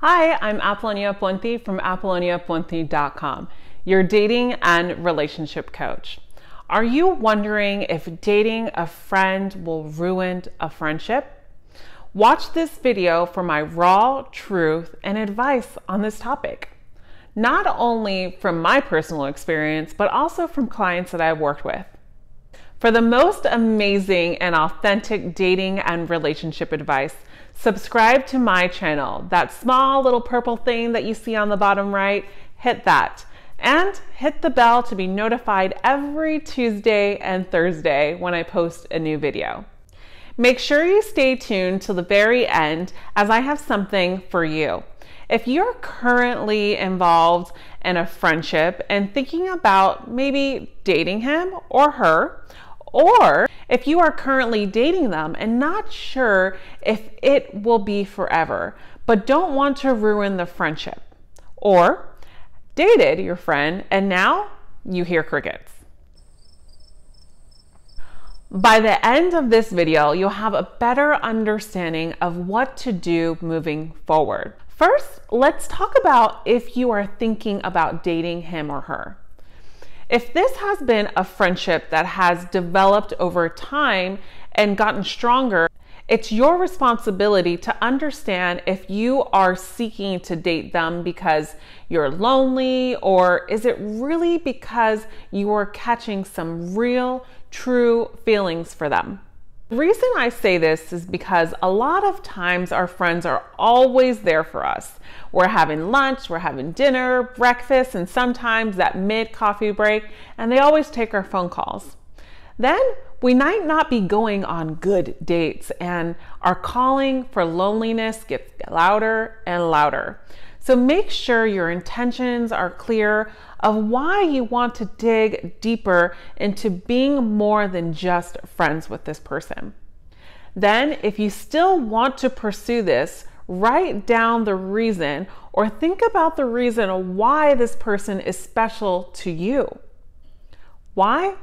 Hi, I'm Apollonia Ponti from apolloniaponti.com, your dating and relationship coach. Are you wondering if dating a friend will ruin a friendship? Watch this video for my raw truth and advice on this topic. Not only from my personal experience, but also from clients that I've worked with. For the most amazing and authentic dating and relationship advice, subscribe to my channel. That small little purple thing that you see on the bottom right, hit that. And hit the bell to be notified every Tuesday and Thursday when I post a new video. Make sure you stay tuned till the very end as I have something for you. If you're currently involved in a friendship and thinking about maybe dating him or her, or if you are currently dating them and not sure if it will be forever, but don't want to ruin the friendship. Or dated your friend and now you hear crickets. By the end of this video, you'll have a better understanding of what to do moving forward. First, let's talk about if you are thinking about dating him or her. If this has been a friendship that has developed over time and gotten stronger, it's your responsibility to understand if you are seeking to date them because you're lonely or is it really because you are catching some real, true feelings for them. The reason I say this is because a lot of times our friends are always there for us. We're having lunch, we're having dinner, breakfast, and sometimes that mid coffee break, and they always take our phone calls. Then we might not be going on good dates, and our calling for loneliness gets louder and louder. So make sure your intentions are clear of why you want to dig deeper into being more than just friends with this person. Then, if you still want to pursue this, write down the reason or think about the reason why this person is special to you. Why?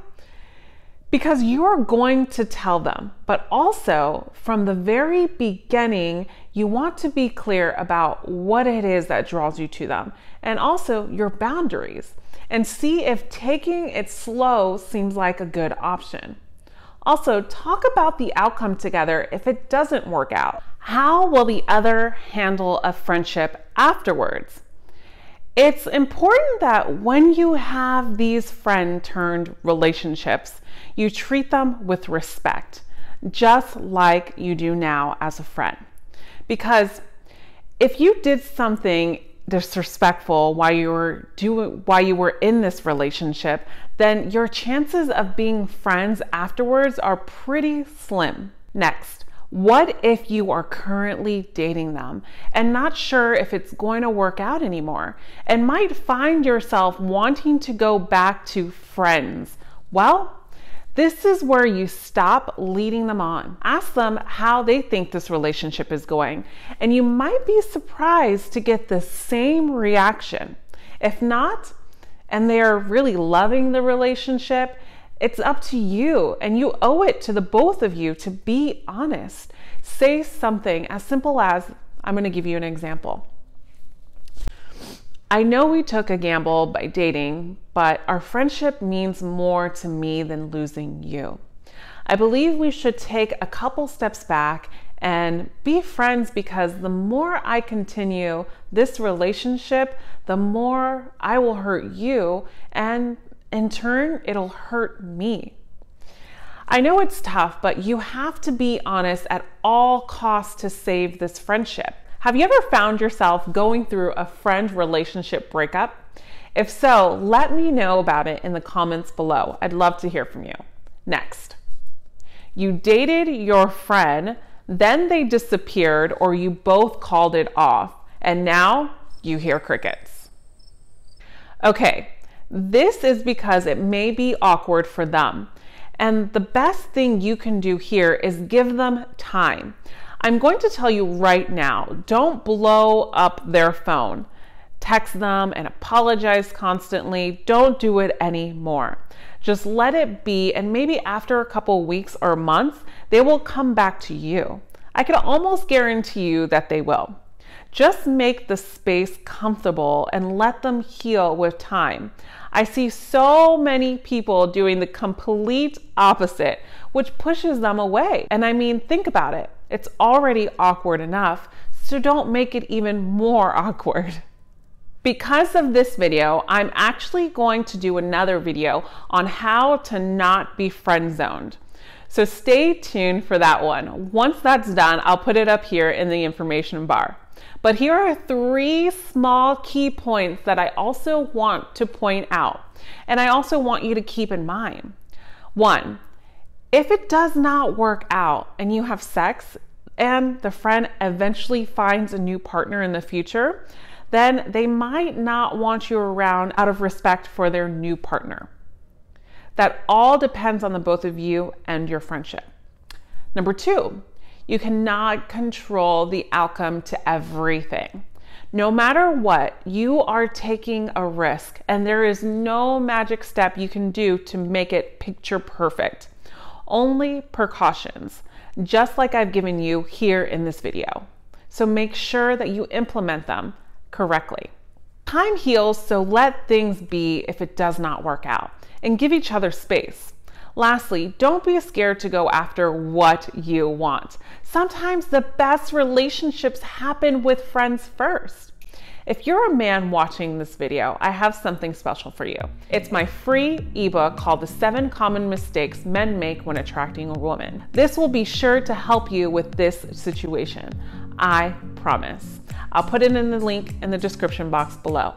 Because you are going to tell them. But also, from the very beginning, you want to be clear about what it is that draws you to them and also your boundaries and see if taking it slow seems like a good option. Also, talk about the outcome together if it doesn't work out. How will the other handle a friendship afterwards? It's important that when you have these friend turned relationships, you treat them with respect, just like you do now as a friend. Because if you did something disrespectful while you were doing while you were in this relationship, then your chances of being friends afterwards are pretty slim. Next, what if you are currently dating them and not sure if it's going to work out anymore and might find yourself wanting to go back to friends? Well, this is where you stop leading them on. Ask them how they think this relationship is going, and you might be surprised to get the same reaction. If not, and they are really loving the relationship, it's up to you, and you owe it to the both of you to be honest. Say something as simple as I'm going to give you an example. I know we took a gamble by dating, but our friendship means more to me than losing you. I believe we should take a couple steps back and be friends because the more I continue this relationship, the more I will hurt you, and in turn, it'll hurt me. I know it's tough, but you have to be honest at all costs to save this friendship. Have you ever found yourself going through a friend relationship breakup? If so, let me know about it in the comments below. I'd love to hear from you. Next, you dated your friend, then they disappeared, or you both called it off, and now you hear crickets. Okay, this is because it may be awkward for them. And the best thing you can do here is give them time. I'm going to tell you right now don't blow up their phone. Text them and apologize constantly. Don't do it anymore. Just let it be, and maybe after a couple weeks or months, they will come back to you. I can almost guarantee you that they will. Just make the space comfortable and let them heal with time. I see so many people doing the complete opposite, which pushes them away. And I mean, think about it. It's already awkward enough, so don't make it even more awkward. Because of this video, I'm actually going to do another video on how to not be friend zoned. So stay tuned for that one. Once that's done, I'll put it up here in the information bar. But here are three small key points that I also want to point out. And I also want you to keep in mind. One, if it does not work out and you have sex and the friend eventually finds a new partner in the future, then they might not want you around out of respect for their new partner. That all depends on the both of you and your friendship. Number two, you cannot control the outcome to everything. No matter what, you are taking a risk, and there is no magic step you can do to make it picture perfect. Only precautions, just like I've given you here in this video. So make sure that you implement them correctly. Time heals, so let things be if it does not work out, and give each other space. Lastly, don't be scared to go after what you want. Sometimes the best relationships happen with friends first. If you're a man watching this video, I have something special for you. It's my free ebook called The Seven Common Mistakes Men Make When Attracting a Woman. This will be sure to help you with this situation. I promise. I'll put it in the link in the description box below.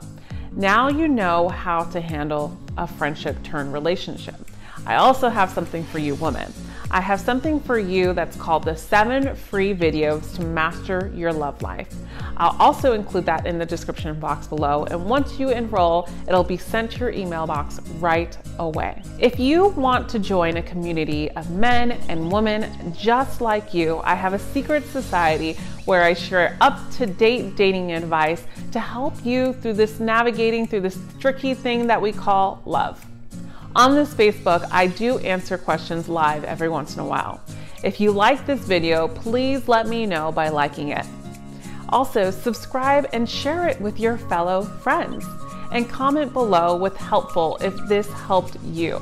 Now you know how to handle a friendship turn relationship. I also have something for you women. I have something for you that's called the seven free videos to master your love life. I'll also include that in the description box below. And once you enroll, it'll be sent to your email box right away. If you want to join a community of men and women just like you, I have a secret society where I share up to date dating advice to help you through this navigating through this tricky thing that we call love. On this Facebook, I do answer questions live every once in a while. If you like this video, please let me know by liking it. Also, subscribe and share it with your fellow friends. And comment below with helpful if this helped you.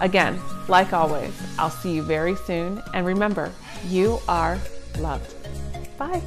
Again, like always, I'll see you very soon. And remember, you are loved. Bye.